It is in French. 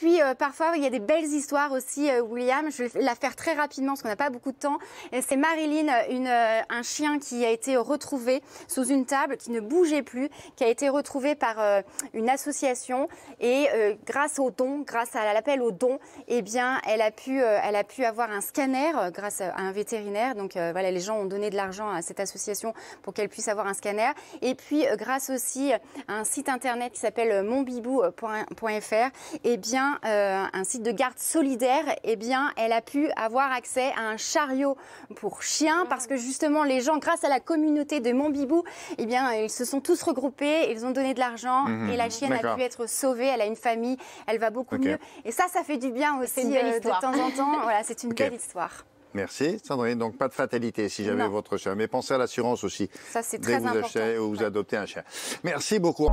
Puis euh, parfois, il y a des belles histoires aussi, euh, William. Je vais la faire très rapidement parce qu'on n'a pas beaucoup de temps. C'est Marilyn, euh, un chien qui a été retrouvé sous une table, qui ne bougeait plus, qui a été retrouvé par une association. Et grâce au don, grâce à l'appel au don, eh bien, elle a pu, elle a pu avoir un scanner grâce à un vétérinaire. Donc voilà, les gens ont donné de l'argent à cette association pour qu'elle puisse avoir un scanner. Et puis, grâce aussi à un site internet qui s'appelle monbibou.fr, eh bien, euh, un site de garde solidaire, eh bien, elle a pu avoir accès à un chariot pour chiens parce que justement, les gens, grâce à la communauté de Monbibou, eh bien, ils se sont tous regroupés, ils ont donné de l'argent Mhm. et la chienne a pu être sauvée. Elle a une famille, elle va beaucoup mieux. Et ça, ça fait du bien aussi une belle euh, de temps en temps. Voilà, c'est une belle histoire. Merci, Sandrine. Donc, pas de fatalité si jamais Non. votre chien. Mais pensez à l'assurance aussi. Ça, c'est très vous important. achetez ou vous adoptez un chien. Merci beaucoup.